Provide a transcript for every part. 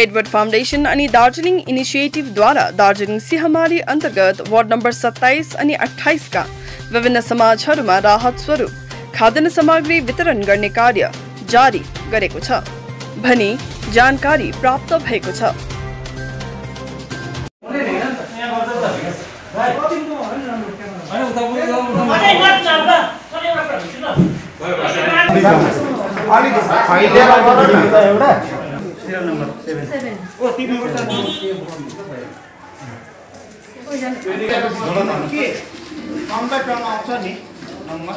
Edward foundation अनि दार्जिलिङ इनिसिएटिभद्वारा दार्जिलिङ सिंहमारी अन्तर्गत ward number सत्ताइस अनि अठाइसका विभिन्न समाजहरूमा राहत स्वरूप खाद्यान्न सामग्री वितरण गर्ने कार्य जारी गरेको छ भनी जानकारी प्राप्त भएको छ। अलिक फैलिएर गर न एउटा के कम्प्युटर टर्म आउँछ नि नम्बर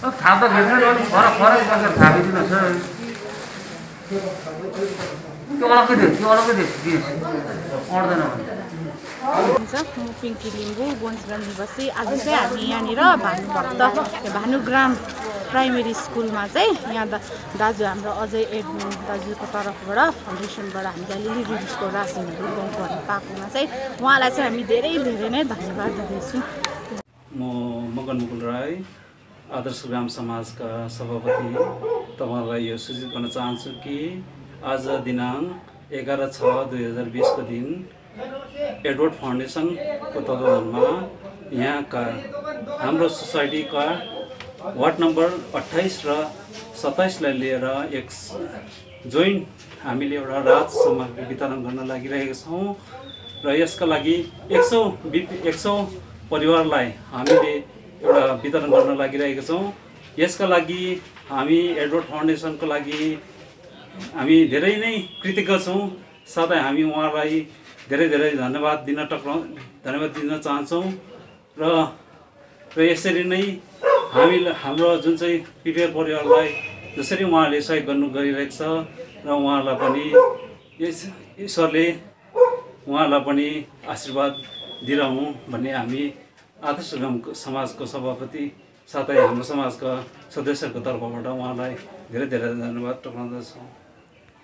हुन्छ म पिङ्की लिम्बू बोन्सगञ्ज निवासी। आज चाहिँ हामी यहाँनिर भानुभक्त भानुग्राम प्राइमेरी स्कुलमा चाहिँ यहाँ दा दाजु हाम्रो अजय एड दाजुको तर्फबाट फाउन्डेसनबाट हामीले अलिअलि रिलिजको रासिनहरू गाउँको पाएकोमा चाहिँ उहाँलाई चाहिँ हामी धेरै धेरै नै धन्यवाद दिँदैछौँ। म मगन मुकुल राई आदर्श ग्राम समाजका सभापति तपाईँलाई यो सूचित गर्न चाहन्छु कि आज दिनाङ्क एघार छ दुई हजार बिसको दिन एडवर्ड फाउन्डेसनको तत्त्वावधानमा यहाँका हाम्रो सोसाइटीका वार्ड नम्बर अट्ठाइस र सत्ताइसलाई लिएर एक जोइन्ट हामीले एउटा राहत सामग्री वितरण गर्न लागिरहेका छौँ र यसका लागि एक सौ एक सौ परिवारलाई हामीले एउटा वितरण गर्न लागिरहेका छौँ। यसका लागि हामी एडवर्ड फाउन्डेसनको लागि हामी धेरै नै कृतज्ञ छौँ। साथै हामी उहाँलाई धेरै धेरै धन्यवाद दिन टक्रा धन्यवाद दिन चाहन्छौँ। र र यसरी नै हामी हाम्रो जुन चाहिँ पिपिआर परिवारलाई जसरी उहाँले सहयोग गर्नु गरिरहेको छ र उहाँलाई पनि यस ईश्वरले उहाँलाई पनि आशीर्वाद दिइरहँ भन्ने हामी आदर्श गाउँको समाजको सभापति साथै हाम्रो समाजका सदस्यहरूको तर्फबाट उहाँलाई धेरै धेरै धन्यवाद टक्राउँदछौँ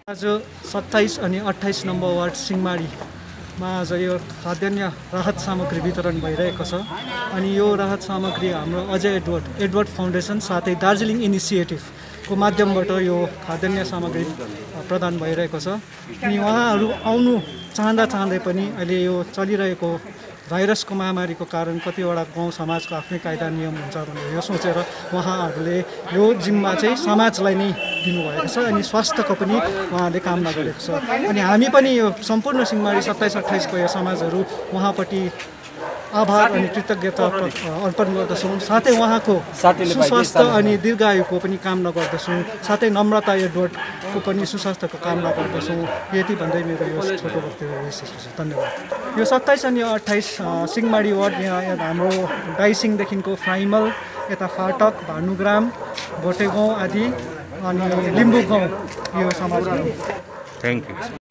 आज सत्ताइस अनि अट्ठाइस नम्बर वार्ड सिंहमारीमा आज यो खाद्यान्न राहत सामग्री वितरण भइरहेको छ। अनि यो राहत सामग्री हाम्रो अजय एडवर्ड एडवर्ड फाउन्डेसन साथै दार्जिलिङ इनिसिएटिभको माध्यमबाट यो खाद्यान्न सामग्री प्रदान भइरहेको छ। अनि उहाँहरू आउनु चाहँदा चाहँदै पनि अहिले यो चलिरहेको भाइरसको महामारीको कारण कतिवटा गाउँ समाजको आफ्नै कायदा नियम हुन्छ भनेर यो सोचेर उहाँहरूले यो जिम्मा चाहिँ समाजलाई नै दिनुभएको छ अनि स्वास्थ्यको पनि उहाँले काम नगरेको छ। अनि हामी पनि यो सम्पूर्ण सिंहमारी सत्ताइस अट्ठाइसको यो समाजहरू उहाँपट्टि आभार अनि कृतज्ञता अर्पण गर्दछौँ। साथै उहाँको सुस्वास्थ्य अनि दीर्घायुको पनि कामना गर्दछौँ। साथै नम्रता एडवर्डको पनि सुस्वास्थ्यको कामना गर्दछौँ। यति भन्दै मेरो यो छोटो वक्तव्य धन्यवाद। यो सत्ताइस अनि अट्ठाइस सिंहमारी वार्ड यहाँ हाम्रो डाइसिङदेखिको फ्राइमल यता फाटक भानुग्राम भोटे गाउँ आदि अनि लिम्बू गाउँ यो समाजहरू थ्याङ्क यू